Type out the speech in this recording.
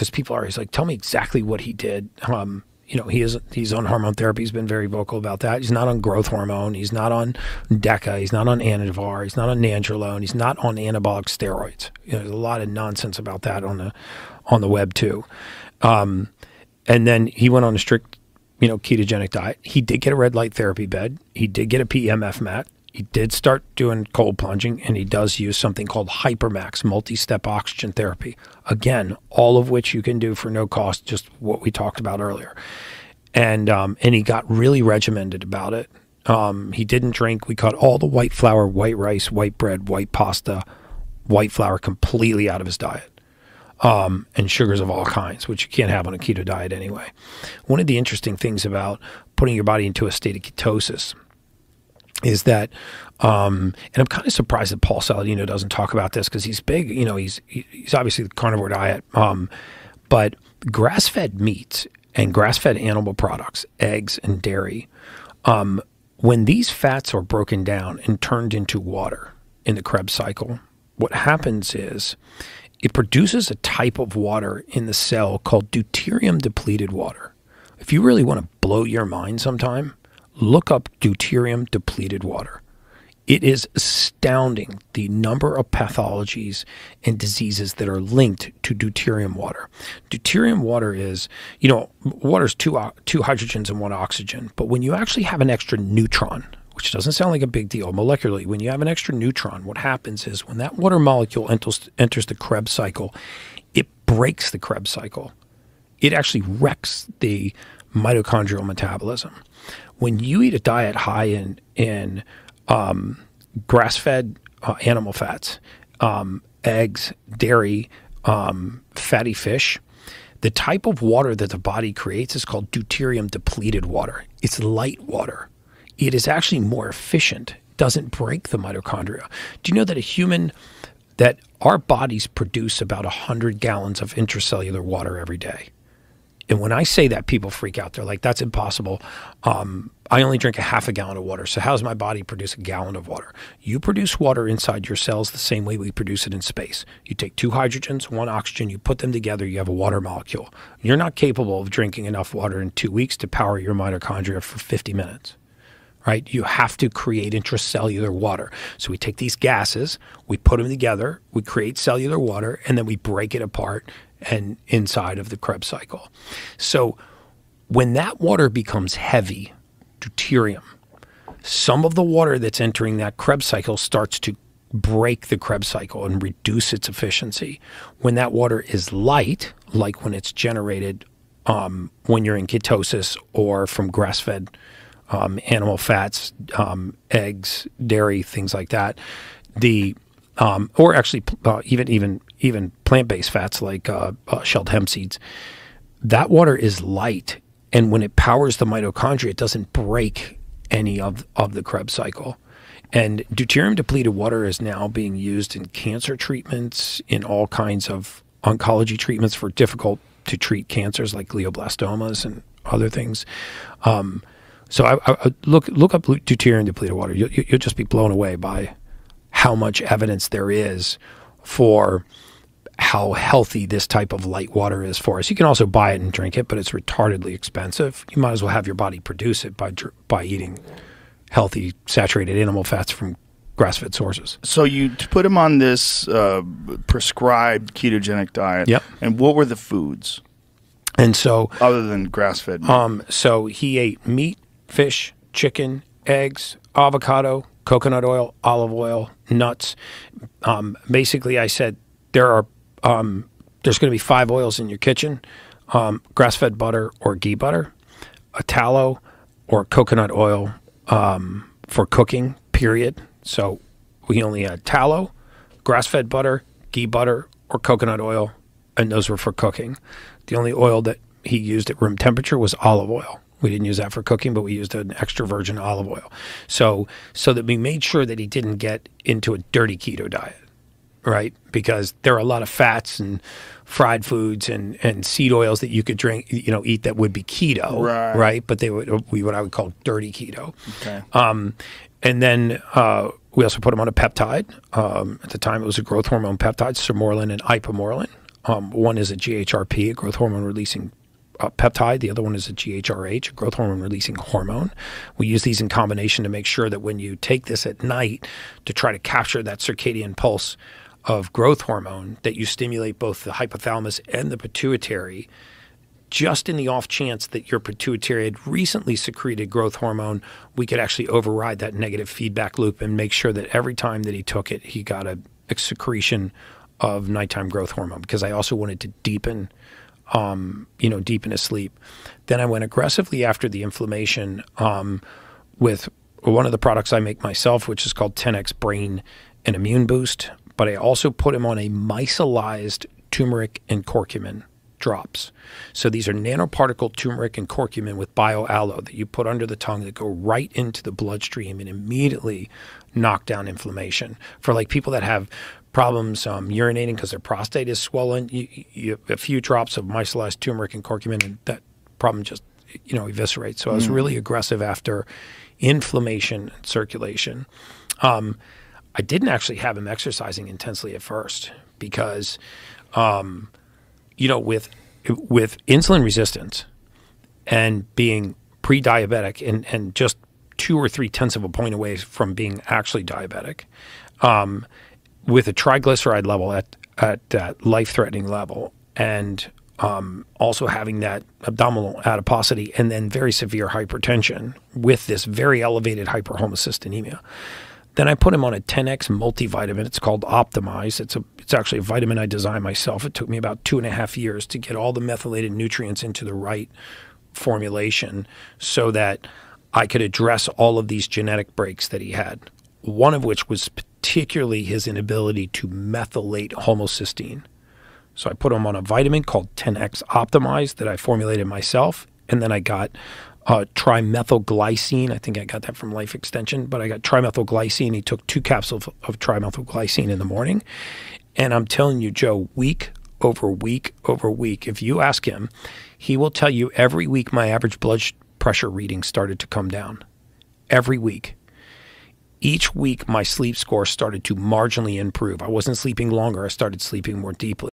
because people are always like, tell me exactly what he did. Um, you know, he is he's on hormone therapy. He's been very vocal about that. He's not on growth hormone. He's not on DECA. He's not on Anavar. He's not on Nandrolone. He's not on anabolic steroids. You know, there's a lot of nonsense about that on the on the web too. Um, and then he went on a strict, you know, ketogenic diet. He did get a red light therapy bed. He did get a PEMF mat. He did start doing cold plunging, and he does use something called Hypermax multi-step oxygen therapy. Again, all of which you can do for no cost, just what we talked about earlier. And um, and he got really regimented about it. Um, he didn't drink. We cut all the white flour, white rice, white bread, white pasta, white flour completely out of his diet. Um, and sugars of all kinds, which you can't have on a keto diet anyway. One of the interesting things about putting your body into a state of ketosis is that, um, and I'm kind of surprised that Paul Saladino doesn't talk about this because he's big. You know, he's he's obviously the carnivore diet, um, but grass-fed meats and grass-fed animal products, eggs and dairy, um, when these fats are broken down and turned into water in the Krebs cycle, what happens is it produces a type of water in the cell called deuterium depleted water. If you really want to blow your mind sometime, look up deuterium depleted water. It is astounding the number of pathologies and diseases that are linked to deuterium water. Deuterium water is, you know, water is two, two hydrogens and one oxygen, but when you actually have an extra neutron, which doesn't sound like a big deal molecularly, when you have an extra neutron, what happens is when that water molecule enters, enters the Krebs cycle, it breaks the Krebs cycle. It actually wrecks the mitochondrial metabolism when you eat a diet high in in um, grass-fed uh, animal fats, um, eggs, dairy, um, fatty fish, the type of water that the body creates is called deuterium depleted water. It's light water. It is actually more efficient. Doesn't break the mitochondria. Do you know that a human that our bodies produce about 100 gallons of intracellular water every day? And when I say that, people freak out. They're like, that's impossible. Um, I only drink a half a gallon of water. So, how does my body produce a gallon of water? You produce water inside your cells the same way we produce it in space. You take two hydrogens, one oxygen, you put them together, you have a water molecule. You're not capable of drinking enough water in two weeks to power your mitochondria for 50 minutes right? You have to create intracellular water. So we take these gases, we put them together, we create cellular water, and then we break it apart and inside of the Krebs cycle. So when that water becomes heavy, deuterium, some of the water that's entering that Krebs cycle starts to break the Krebs cycle and reduce its efficiency. When that water is light, like when it's generated um, when you're in ketosis or from grass fed um, animal fats, um, eggs, dairy, things like that, the um, or actually uh, even even even plant based fats like uh, uh, shelled hemp seeds, that water is light, and when it powers the mitochondria, it doesn't break any of of the Krebs cycle. And deuterium depleted water is now being used in cancer treatments, in all kinds of oncology treatments for difficult to treat cancers like glioblastomas and other things. Um, so I, I, look look up deuterium depleted water. You, you'll just be blown away by how much evidence there is for how healthy this type of light water is for us. You can also buy it and drink it, but it's retardedly expensive. You might as well have your body produce it by by eating healthy saturated animal fats from grass-fed sources. So you put him on this uh, prescribed ketogenic diet. Yep. And what were the foods? And so, other than grass-fed, um, so he ate meat, fish, chicken, eggs, avocado, coconut oil, olive oil, nuts. Um, basically, I said there are um, there's going to be five oils in your kitchen: um, grass-fed butter or ghee butter, a tallow or coconut oil um, for cooking. Period. So we only had tallow, grass-fed butter, ghee butter, or coconut oil, and those were for cooking. The only oil that he used at room temperature was olive oil. We didn't use that for cooking, but we used an extra virgin olive oil. So so that we made sure that he didn't get into a dirty keto diet, right? Because there are a lot of fats and fried foods and, and seed oils that you could drink, you know, eat that would be keto, Right. right? But they would be what I would call dirty keto. okay. Um, and then uh, we also put them on a peptide. Um, at the time, it was a growth hormone peptide, sermorelin and ipamorelin. Um, one is a GHRP, a growth hormone releasing uh, peptide. The other one is a GHRH, a growth hormone releasing hormone. We use these in combination to make sure that when you take this at night to try to capture that circadian pulse of growth hormone, that you stimulate both the hypothalamus and the pituitary. Just in the off chance that your pituitary had recently secreted growth hormone, we could actually override that negative feedback loop and make sure that every time that he took it, he got a, secretion of nighttime growth hormone because I also wanted to deepen um, you know, deep in his sleep. Then I went aggressively after the inflammation um, with one of the products I make myself, which is called 10x Brain and Immune Boost. But I also put him on a micellized turmeric and curcumin drops. So these are nanoparticle turmeric and curcumin with bioaloe that you put under the tongue that go right into the bloodstream and immediately knock down inflammation. For like people that have problems um, urinating because their prostate is swollen, you, you, a few drops of micellized turmeric and curcumin, and that problem just you know eviscerates. So I was mm. really aggressive after inflammation and circulation. Um, I didn't actually have him exercising intensely at first because, um, you know, with with insulin resistance and being pre-diabetic and and just two or three tenths of a point away from being actually diabetic. Um, with a triglyceride level at at that life threatening level, and um, also having that abdominal adiposity, and then very severe hypertension with this very elevated hyperhomocysteinemia. Then I put him on a 10x multivitamin. It's called Optimize. It's a it's actually a vitamin I designed myself. It took me about two and a half years to get all the methylated nutrients into the right formulation so that I could address all of these genetic breaks that he had. One of which was particularly his inability to methylate homocysteine. So I put him on a vitamin called 10x Optimize that I formulated myself, and then I got uh, trimethylglycine. I think I got that from Life Extension, but I got trimethylglycine. He took two capsules of, of trimethylglycine in the morning, and I'm telling you, Joe, week over week over week, if you ask him, he will tell you every week my average blood pressure reading started to come down. Every week each week my sleep score started to marginally improve. I wasn't sleeping longer, I started sleeping more deeply.